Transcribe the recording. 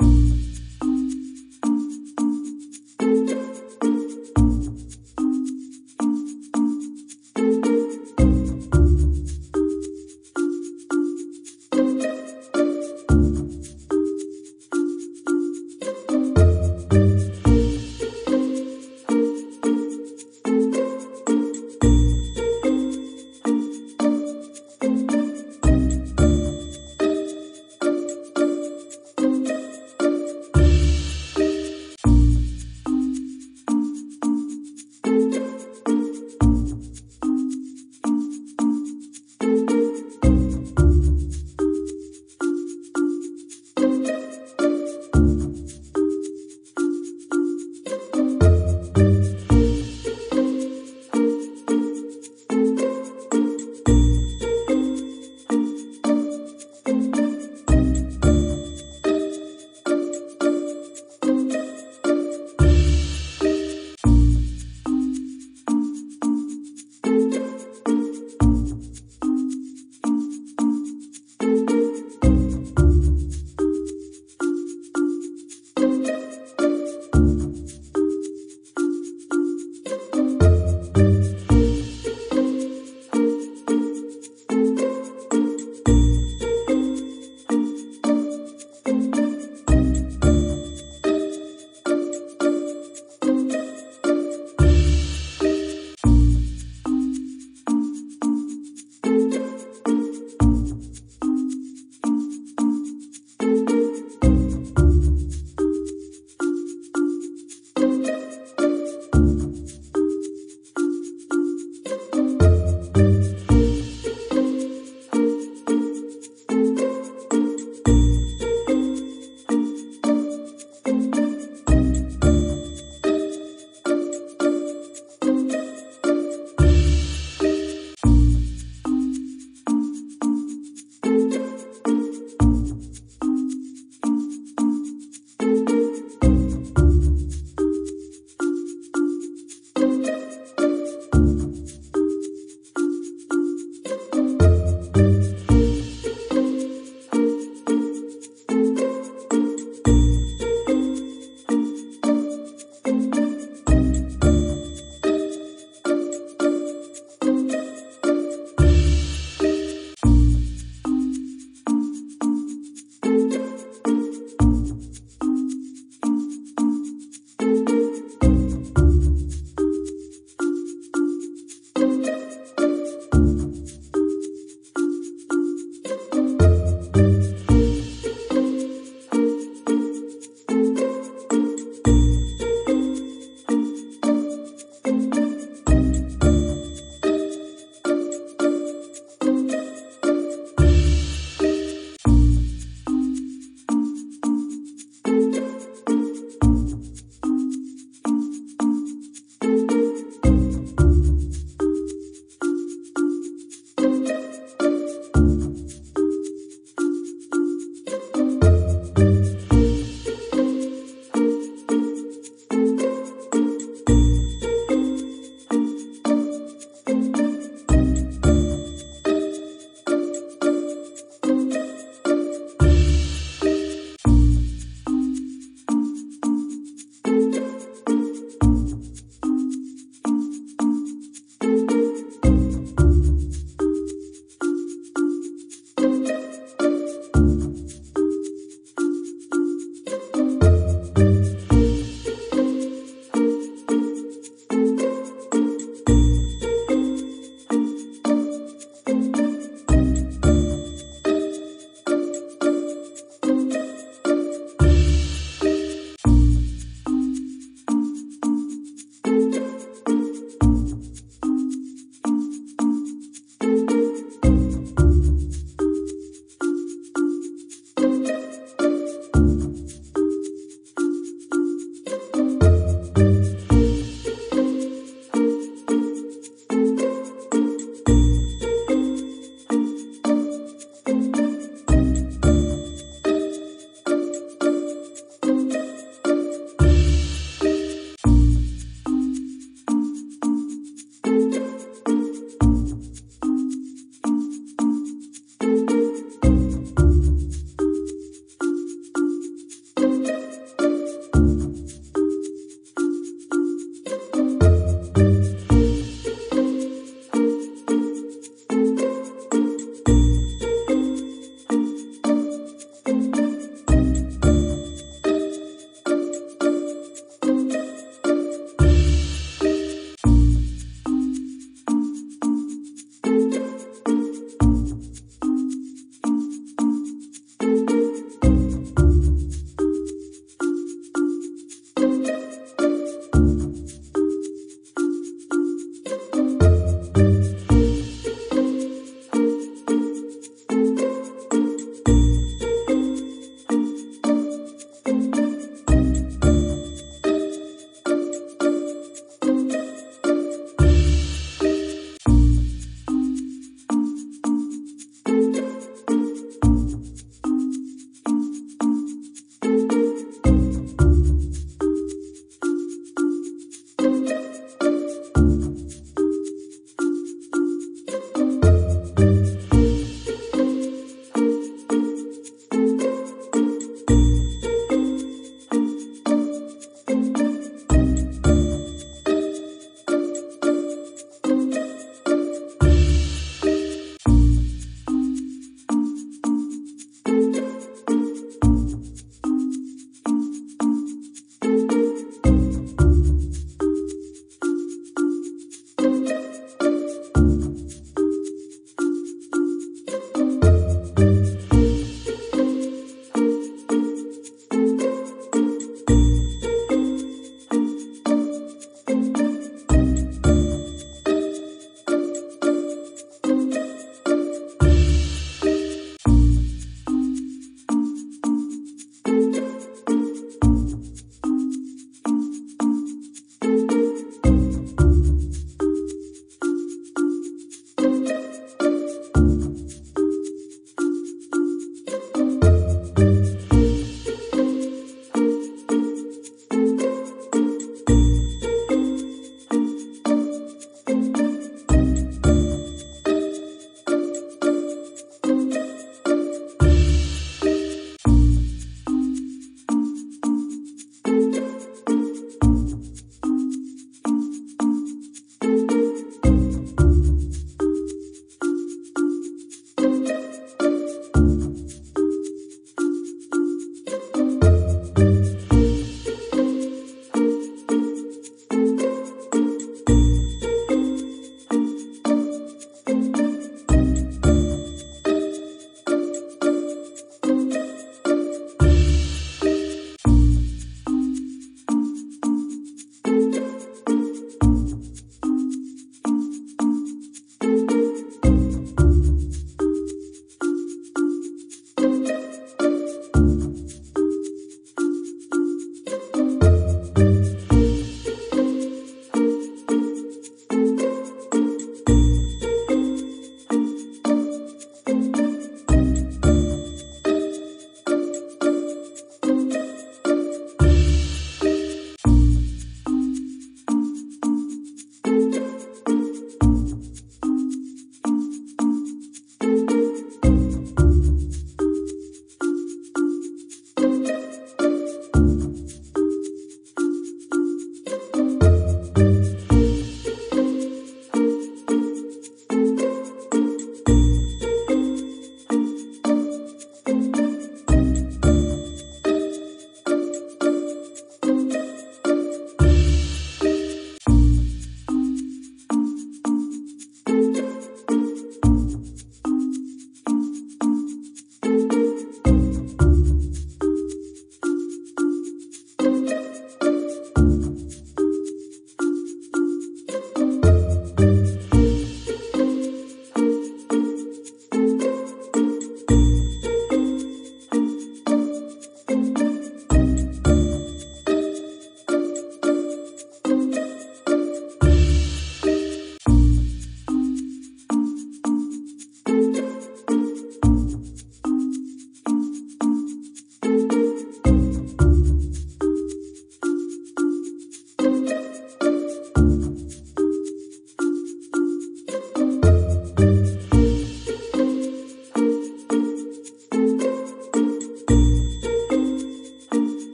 you